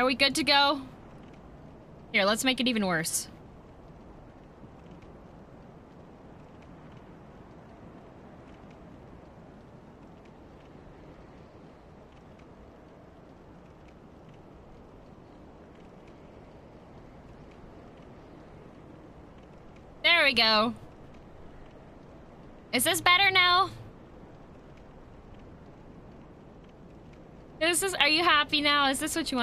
Are we good to go? Here, let's make it even worse. There we go. Is this better now? This is, are you happy now? Is this what you want?